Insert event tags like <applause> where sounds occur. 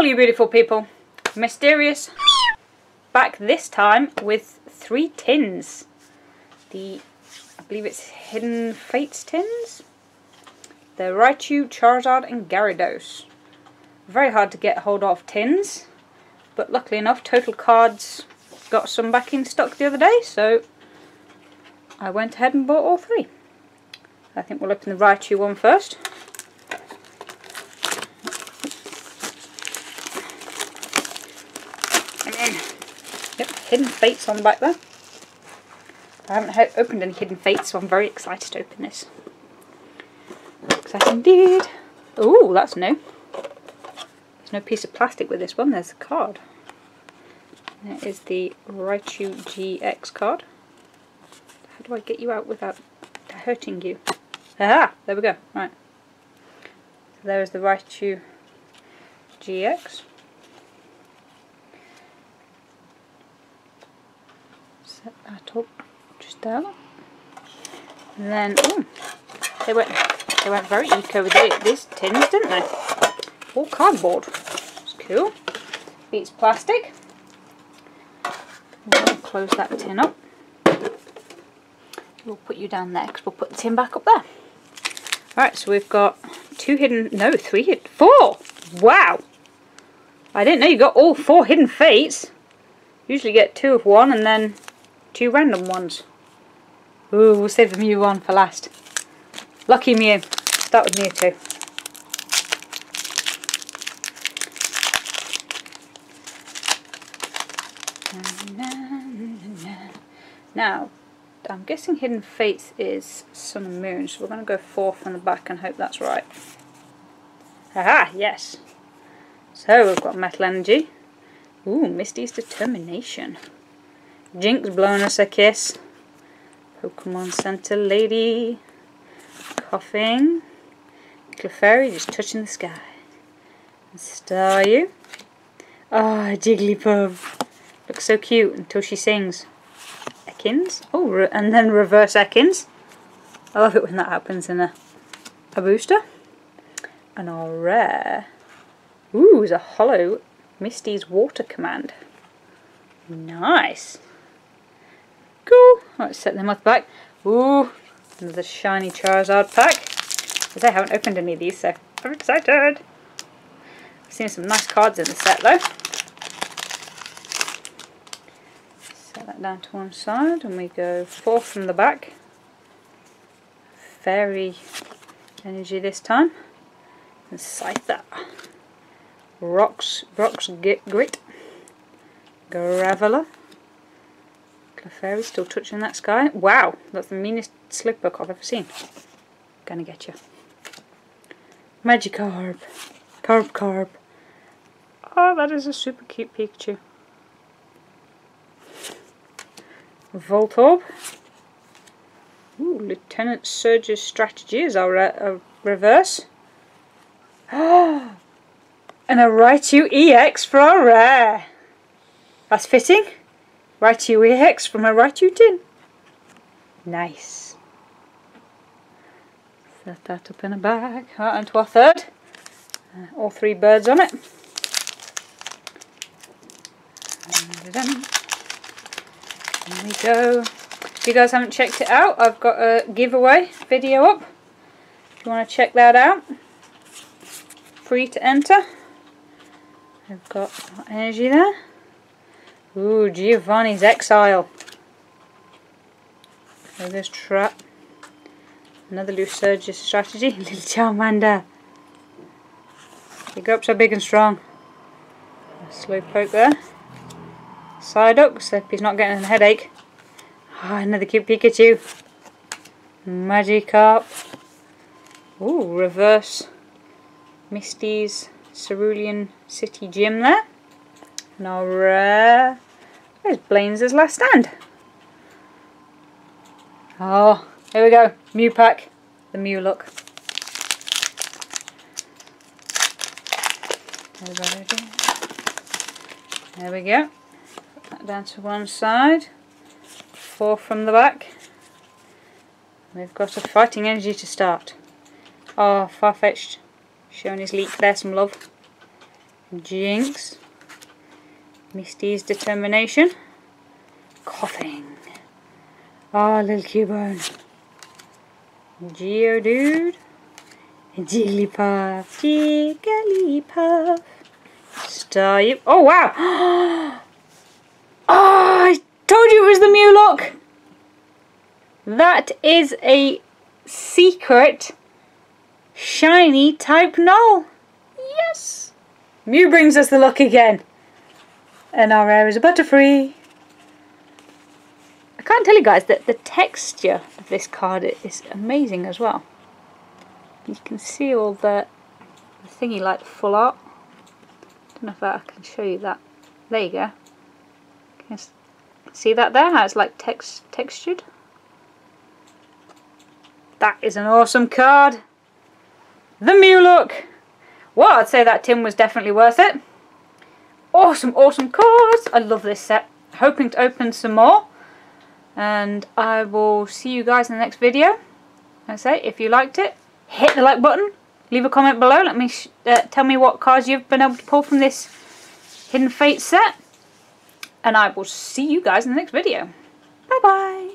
all you beautiful people. Mysterious. Back this time with three tins. The, I believe it's Hidden Fates tins. The Raichu, Charizard and Gyarados. Very hard to get hold of tins. But luckily enough, Total Cards got some back in stock the other day. So I went ahead and bought all three. I think we'll open the Raichu one first. Yep, Hidden Fates on the back there. I haven't opened any Hidden Fates, so I'm very excited to open this. Excited indeed. Oh, that's new. There's no piece of plastic with this one, there's a card. There is the Raichu GX card. How do I get you out without hurting you? Aha! There we go. Right. So there is the Raichu GX. Set that up just there. And then, oh, they went they went very eco with it, these tins, didn't they? All cardboard. It's cool. Beats plastic. We'll close that tin up. We'll put you down there because we'll put the tin back up there. Alright, so we've got two hidden, no, three hidden, four! Wow! I didn't know you got all four hidden fates. Usually get two of one and then Two random ones. Ooh, we'll save the Mew one for last. Lucky Mew. Start with Mew too. Now, I'm guessing Hidden Fates is Sun and Moon, so we're going to go four from the back and hope that's right. Aha, yes. So we've got Metal Energy. Ooh, Misty's Determination. Jynx blowing us a kiss. Pokemon Center Lady. Koffing. Clefairy just touching the sky. Staryu. Ah, oh, Jigglypuff. Looks so cute until she sings. Ekans. Oh, and then reverse Ekans. I love it when that happens in a, a booster. And our rare. Ooh, is a holo Misty's Water Command. Nice. Cool. Let's set them off back. Ooh, another shiny Charizard pack. Because I haven't opened any of these, so I'm excited. I've seen some nice cards in the set though. Set that down to one side and we go four from the back. Fairy energy this time. And Scyther. Brock's, Brock's get Grit. Graveler. Clefairy still touching that sky. Wow, that's the meanest slipbook I've ever seen. Gonna get you. Magikarp. Carp Carp. Oh, that is a super cute Pikachu. Voltorb. Ooh, Lieutenant Surge's strategy is our, re reverse. <gasps> And a Raichu EX for our rare. That's fitting. Raichu EX from a Raichu tin. Nice. Set that up in a bag. Right, and to our third. Uh, all three birds on it. There we go. If you guys haven't checked it out, I've got a giveaway video up. If you want to check that out. Free to enter. I've got energy there. Ooh, Giovanni's Exile. This trap. Another Lt. Surge's strategy. <laughs> Little Charmander. He grew up so big and strong. Slowpoke there. Psyduck, so he's not getting a headache. Ah, oh, another cute Pikachu. Magikarp. Ooh, reverse Misty's Cerulean City Gym there. Now rare. There's Blaine's last stand. Oh, here we go. Mew pack. The Mew look. There we go. Put that down to one side. Four from the back. We've got a fighting energy to start. Ah, oh, Farfetch'd. Showing his leek there, some love. Jynx. Misty's determination. Koffing. Ah, oh, little Cubone. Geodude. Jigglypuff. Jigglypuff. Star. Oh, wow. oh, <gasps> I told you it was the Mew Lock That is a secret shiny Type: Null. Yes. Mew brings us the luck again. And our air is a Butterfree. I can't tell you guys that the texture of this card is amazing as well. You can see all the, the thingy like full art. I Don't know if I can show you that. There you go. Can you see that there? How it's like text textured. That is an awesome card. The Mew Look. Well, I'd say that tin was definitely worth it. Awesome, awesome cards. I love this set. Hoping to open some more. And I will see you guys in the next video. I say, if you liked it, hit the like button. Leave a comment below. Let me uh, tell me what cards you've been able to pull from this Hidden Fate set. And I will see you guys in the next video. Bye bye.